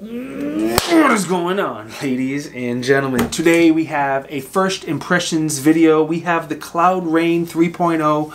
What is going on, ladies and gentlemen? Today we have a first impressions video. We have the Cloud Rein 3.0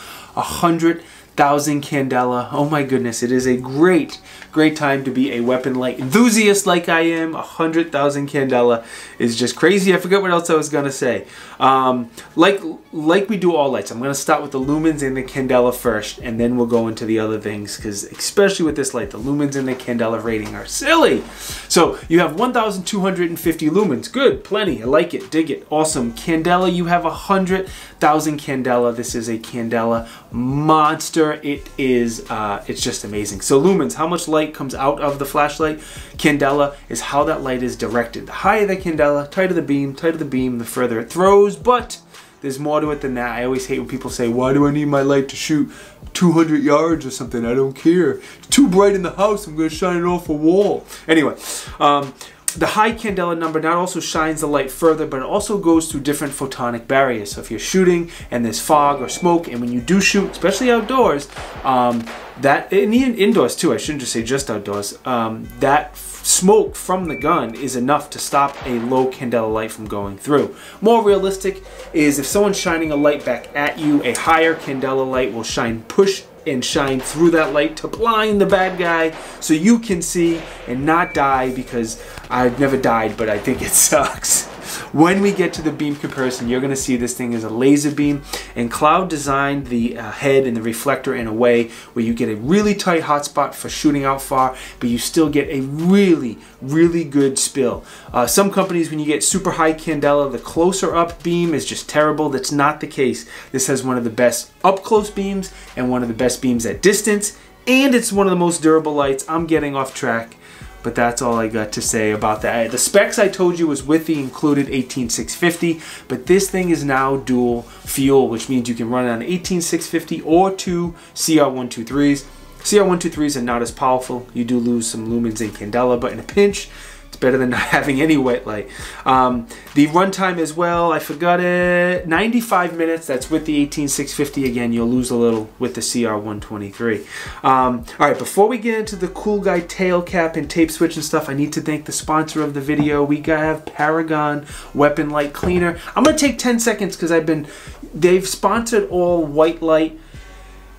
100,000 Candela. Oh my goodness, it is a great great time to be a weapon light enthusiast like I am. A 100,000 Candela is just crazy. I forget what else I was to say. Um, like, like we do all lights, I'm to start with the lumens and the Candela first, and then we'll go into the other things, because especially with this light, the lumens and the Candela rating are silly. So you have 1,250 lumens. Good, plenty. I like it, dig it. Awesome. Candela, you have a 100,000 Candela. This is a Candela monster. It is, uh, it's just amazing. So lumens, how much light comes out of the flashlight. Candela is how that light is directed. The higher the candela, tighter the beam, tighter the beam, the further it throws, but there's more to it than that. I always hate when people say, why do I need my light to shoot 200 yards or something? I don't care. It's too bright in the house. I'm going to shine it off a wall. Anyway, um, the high candela number not also shines the light further, but it also goes through different photonic barriers. So if you're shooting and there's fog or smoke, and when you do shoot, especially outdoors, um, that and even indoors too, I shouldn't just say just outdoors, um, that smoke from the gun is enough to stop a low candela light from going through. More realistic is if someone's shining a light back at you, a higher candela light will shine push and shine through that light to blind the bad guy so you can see and not die because I've never died, but I think it sucks. When we get to the beam comparison, you're going to see this thing is a laser beam, and Cloud designed the uh, head and the reflector in a way where you get a really tight hotspot for shooting out far, but you still get a really, really good spill. Uh, some companies, when you get super high candela, the closer up beam is just terrible. That's not the case. This has one of the best up close beams and one of the best beams at distance, and it's one of the most durable lights. I'm getting off track. But that's all I got to say about that. The specs I told you was with the included 18650, but this thing is now dual fuel, which means you can run it on 18650 or two CR123s. CR123s are not as powerful. You do lose some lumens in Candela, but in a pinch, it's better than not having any wet light. Um, the runtime as well, I forgot it, 95 minutes. That's with the 18650. Again, you'll lose a little with the CR123. Um, all right, before we get into the cool guy tail cap and tape switch and stuff, I need to thank the sponsor of the video. We have Paragon Weapon Light Cleaner. I'm to take 10 seconds because I've been, they've sponsored all white light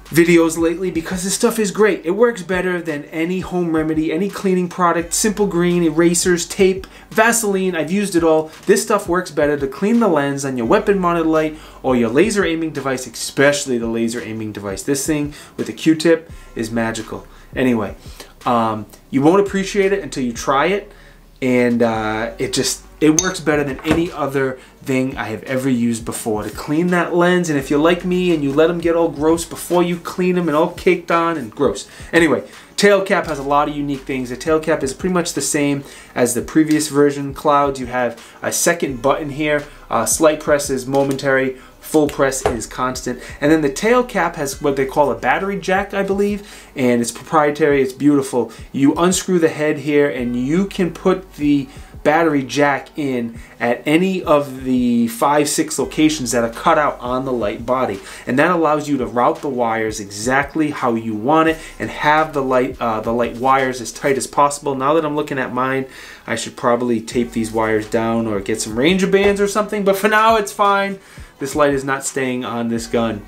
videos lately because this stuff is great. It works better than any home remedy, any cleaning product, simple green, erasers, tape, Vaseline, I've used it all. This stuff works better to clean the lens on your weapon mounted light or your laser aiming device, especially the laser aiming device. This thing with the Q-tip is magical. Anyway, um, you won't appreciate it until you try it and uh, it just it works better than any other thing I have ever used before to clean that lens. And if you're like me and you let them get all gross before you clean them and all caked on and gross. Anyway, tail cap has a lot of unique things. The tail cap is pretty much the same as the previous version clouds. You have a second button here. Uh, slight press is momentary full press is constant. And then the tail cap has what they call a battery jack, I believe, and it's proprietary, it's beautiful. You unscrew the head here and you can put the battery jack in at any of the five, six locations that are cut out on the light body. And that allows you to route the wires exactly how you want it and have the light, uh, the light wires as tight as possible. Now that I'm looking at mine, I should probably tape these wires down or get some ranger bands or something, but for now it's fine. This light is not staying on this gun.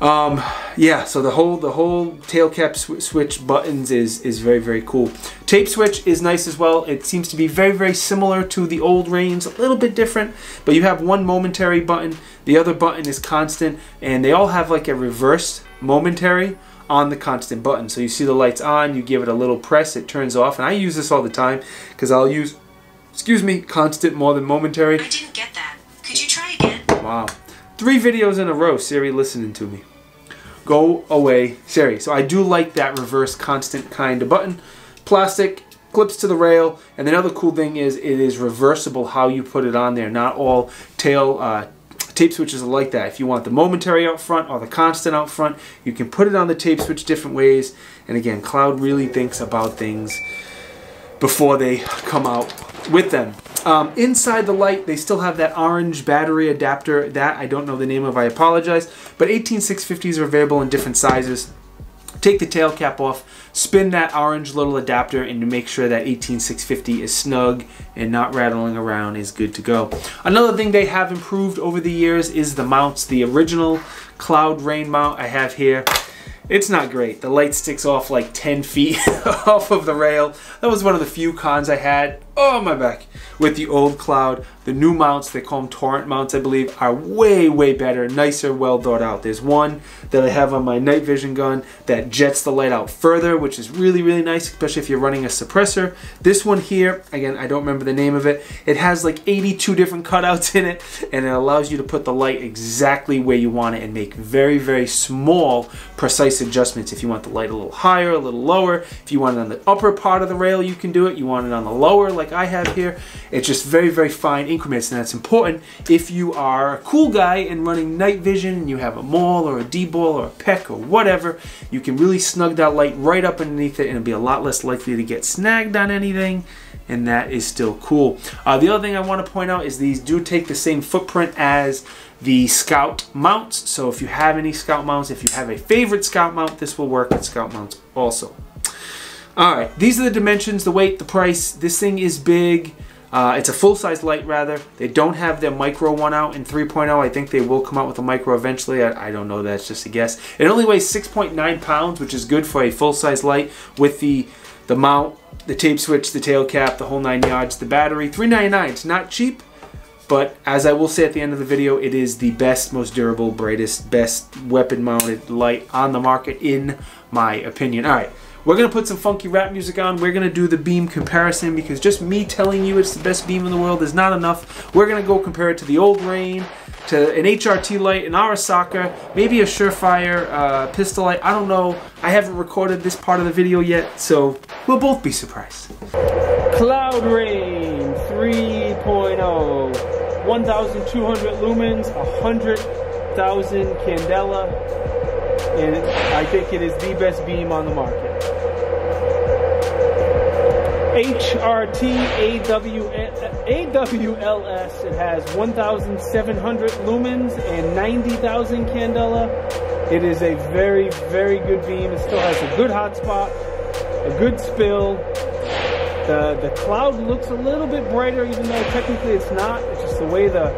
Um, yeah, so the whole the whole tail cap sw switch buttons is is very very cool. Tape switch is nice as well. It seems to be very very similar to the old Reins, a little bit different, but you have one momentary button, the other button is constant, and they all have like a reverse momentary on the constant button. So you see the lights on, you give it a little press, it turns off, and I use this all the time because I'll use, excuse me, constant more than momentary. I didn't get that. Could you try again? Wow. Three videos in a row, Siri listening to me. Go away, Siri. So I do like that reverse constant kind of button. Plastic, clips to the rail, and another cool thing is it is reversible how you put it on there. Not all tail uh, tape switches are like that. If you want the momentary out front or the constant out front, you can put it on the tape switch different ways. And again, Cloud really thinks about things before they come out with them. Um, inside the light, they still have that orange battery adapter. That I don't know the name of, I apologize. But 18650s are available in different sizes. take the tail cap off, spin that orange little adapter and to make sure that 18650 is snug and not rattling around is good to go. Another thing they have improved over the years is the mounts. The original Cloud Rein mount I have here it's not great. The light sticks off like 10 feet off of the rail. That was one of the few cons I had. Oh, my back. With the old Cloud. The new mounts, they call them Torrent mounts, I believe, are way, way better, nicer, well thought out. There's one that I have on my night vision gun that jets the light out further, which is really, really nice, especially if you're running a suppressor. This one here, again, I don't remember the name of it. It has like 82 different cutouts in it, and it allows you to put the light exactly where you want it and make very, very small, precise adjustments. If you want the light a little higher, a little lower, if you want it on the upper part of the rail, you can do it. You want it on the lower, like I have here. It's just very, very fine increments and that's important if you are a cool guy and running night vision and you have a MAWL or a DBAL or a PEQ or whatever, you can really snug that light right up underneath it and it'll be a lot less likely to get snagged on anything and that is still cool. Uh, the other thing I want to point out is these do take the same footprint as the Scout mounts. So if you have any Scout mounts, if you have a favorite Scout mount, this will work with Scout mounts also. All right, these are the dimensions, the weight, the price. This thing is big. Uh, it's a full-size light rather. They don't have their micro one out in 3.0. I think they will come out with a micro eventually. I, I don't know. That's just a guess. It only weighs 6.9 pounds, which is good for a full-size light with the the mount, the tape switch, the tail cap, the whole nine yards, the battery. 3.99. It's not cheap, but as I will say at the end of the video, it is the best, most durable, brightest, best weapon-mounted light on the market in my opinion. All right. We're going to put some funky rap music on. We're going to do the beam comparison because just me telling you it's the best beam in the world is not enough. We're going to go compare it to the old Rein, to an HRT light, an Arisaka, maybe a Surefire uh, pistol light. I don't know. I haven't recorded this part of the video yet, so we'll both be surprised. Cloud Rein 3.0, 1,200 lumens, 100,000 candela, and I think it is the best beam on the market. HRT AWLS. It has 1,700 lumens and 90,000 candela. It is a very, very good beam. It still has a good hotspot, a good spill. The, the cloud looks a little bit brighter, even though technically it's not. It's just the way the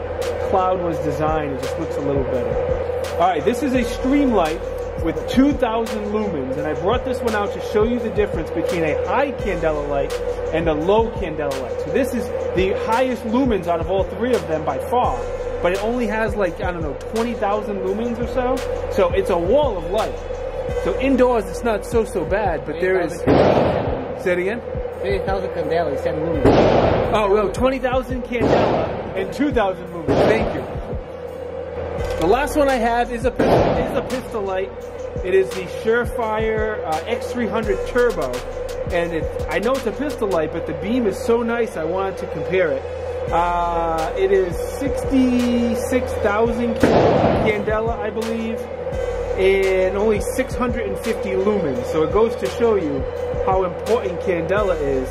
cloud was designed. It just looks a little better. All right, this is a Streamlight with 2,000 lumens. And I brought this one out to show you the difference between a high candela light and a low candela light. So this is the highest lumens out of all three of them by far. But it only has like, I don't know, 20,000 lumens or so. So it's a wall of light. So indoors it's not so, so bad, but there is... Say it again? 20,000 candela, 7 lumens. Oh, well, 20,000 candela and 2,000 lumens. Thank you. The last one I have is a is a pistol light. It is the Surefire uh, X300 Turbo, and it, I know it's a pistol light, but the beam is so nice. I wanted to compare it. Uh, it is 66,000 candela, I believe, and only 650 lumens. So it goes to show you how important candela is,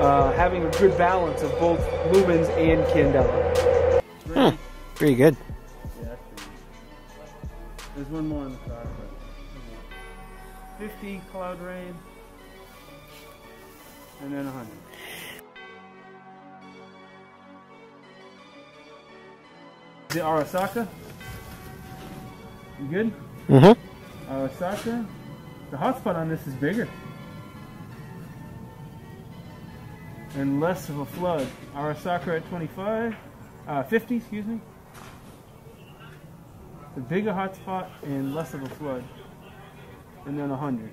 uh, having a good balance of both lumens and candela. Huh. Pretty good. There's one more on the car. 50 Cloud Rein. And then 100. The Arisaka. You good? Mm-hmm. Arisaka. The hotspot on this is bigger. And less of a flood. Arisaka at 25. Uh, 50, excuse me a bigger hotspot and less of a flood. And then 100.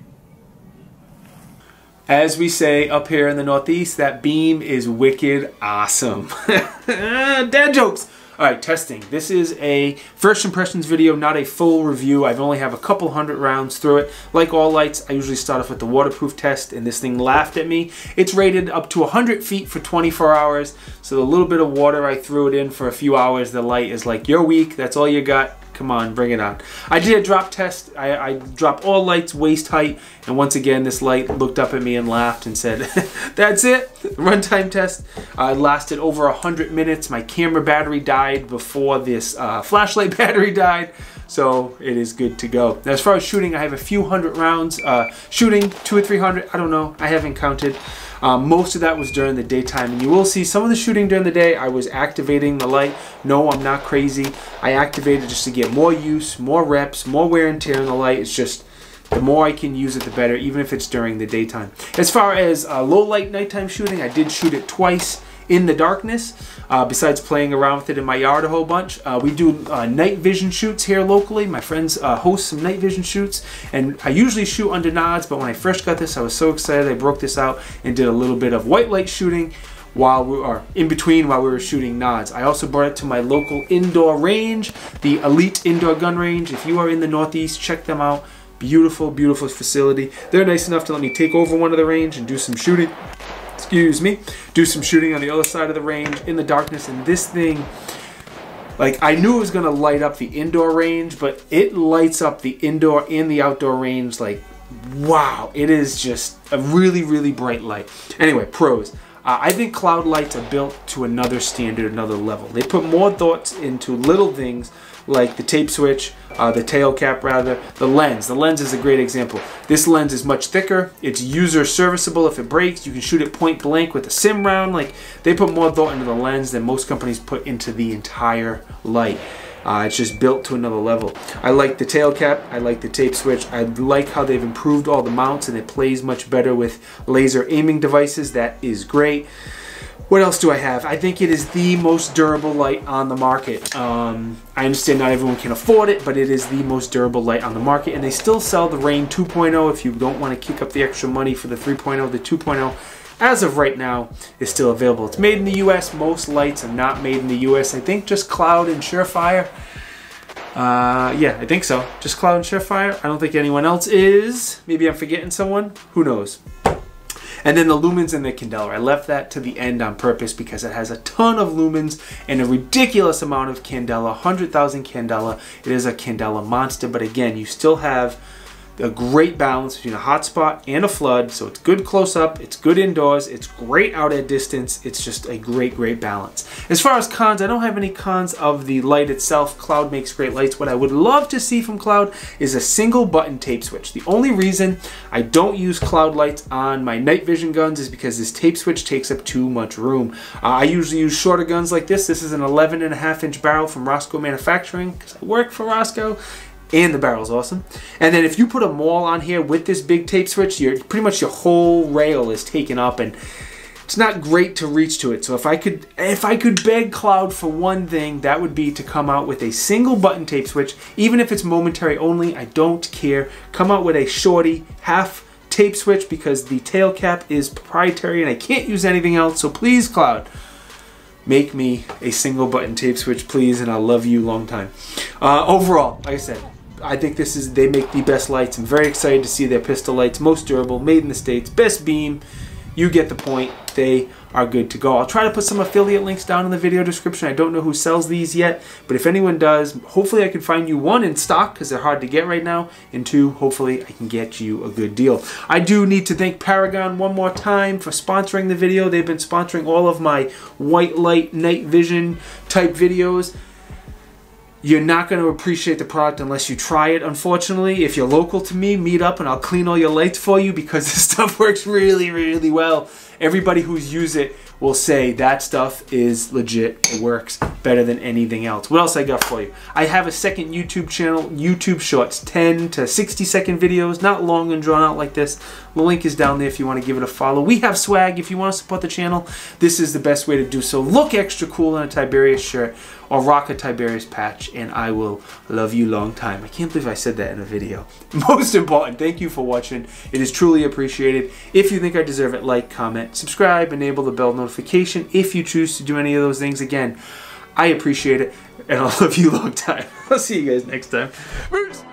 As we say up here in the Northeast, that beam is wicked awesome. Ah, dad jokes! Alright, testing. This is a first impressions video, not a full review. I've only have a couple hundred rounds through it. Like all lights, I usually start off with the waterproof test, and this thing laughed at me. It's rated up to 100 feet for 24 hours, so the little bit of water I threw it in for a few hours, the light is like, you're weak, that's all you got, Come on, bring it on. I did a drop test. I, I dropped all lights waist height, and once again, this light looked up at me and laughed and said, that's it. Runtime test uh, lasted over 100 minutes. My camera battery died before this uh, flashlight battery died. so it is good to go. Now, as far as shooting, I have a few hundred rounds. Uh, shooting two or three hundred, I don't know. I haven't counted. Um, most of that was during the daytime, and you will see some of the shooting during the day. I was activating the light. No, I'm not crazy. I activated just to get more use, more reps, more wear and tear in the light. It's just the more I can use it, the better, even if it's during the daytime. As far as uh, low light nighttime shooting, I did shoot it twice in the darkness. Uh, besides playing around with it in my yard a whole bunch, uh, we do uh, night vision shoots here locally. My friends uh, host some night vision shoots, and I usually shoot under nods. But when I first got this, I was so excited. I broke this out and did a little bit of white light shooting while we are in between while we were shooting nods. I also brought it to my local indoor range, the Elite Indoor Gun Range. If you are in the Northeast, check them out. Beautiful, beautiful facility. They're nice enough to let me take over one of the range and do some shooting excuse me, do some shooting on the other side of the range in the darkness. And this thing, like I knew it was gonna light up the indoor range, but it lights up the indoor and the outdoor range like, wow, it is just a really, really bright light. Anyway, pros. Uh, I think cloud lights are built to another standard, another level. They put more thoughts into little things like the tape switch, uh, the tail cap rather, the lens. The lens is a great example. This lens is much thicker. It's user serviceable if it breaks. You can shoot it point blank with a sim round. Like they put more thought into the lens than most companies put into the entire light. Uh, it's just built to another level. I like the tail cap. I like the tape switch. I like how they've improved all the mounts and it plays much better with laser aiming devices. That is great. What else do I have? I think it is the most durable light on the market. Um, I understand not everyone can afford it, but it is the most durable light on the market. And they still sell the Rein 2.0 if you don't want to kick up the extra money for the 3.0. The 2.0 as of right now, is still available. It's made in the US. Most lights are not made in the US. I think just Cloud and Surefire. Uh, yeah, I think so. Just Cloud and Surefire. I don't think anyone else is. Maybe I'm forgetting someone. Who knows? And then the lumens and the candela. I left that to the end on purpose because it has a ton of lumens and a ridiculous amount of candela, 100,000 candela. It is a candela monster, but again, you still have a great balance between a hotspot and a flood. So it's good close up, it's good indoors, it's great out at distance. It's just a great, great balance. As far as cons, I don't have any cons of the light itself. Cloud makes great lights. What I would love to see from Cloud is a single button tape switch. The only reason I don't use Cloud lights on my night vision guns is because this tape switch takes up too much room. Uh, I usually use shorter guns like this. This is an 11 and a half inch barrel from Rosco Manufacturing because I work for Rosco and the barrel's awesome. And then if you put a MAWL on here with this big tape switch, your pretty much your whole rail is taken up and it's not great to reach to it. So if I could if I could beg Cloud for one thing, that would be to come out with a single button tape switch, even if it's momentary only, I don't care. Come out with a shorty half tape switch because the tail cap is proprietary and I can't use anything else. So please Cloud, make me a single button tape switch please and I'll love you long time. Uh, overall, like I said, I think this is they make the best lights. I'm very excited to see their pistol lights, most durable, made in the States, best beam. You get the point. They are good to go. I'll try to put some affiliate links down in the video description. I don't know who sells these yet, but if anyone does, hopefully I can find you one in stock because they're hard to get right now, and two, hopefully I can get you a good deal. I do need to thank Paragon one more time for sponsoring the video. They've been sponsoring all of my white light night vision type videos. You're not going to appreciate the product unless you try it, unfortunately. If you're local to me, meet up and I'll clean all your lights for you because this stuff works really, really well. Everybody who's used it will say that stuff is legit. It works better than anything else. What else I got for you? I have a second YouTube channel, YouTube Shorts, 10 to 60 second videos, not long and drawn out like this. The link is down there if you want to give it a follow. We have swag. If you want to support the channel, this is the best way to do so. Look extra cool in a Tiberious shirt or rock a Tiberious patch and I will love you long time. I can't believe I said that in a video. Most important, thank you for watching. It is truly appreciated. If you think I deserve it, like, comment, subscribe, enable the bell notification if you choose to do any of those things. Again, I appreciate it and I'll love you long time. I'll see you guys next time. Peace.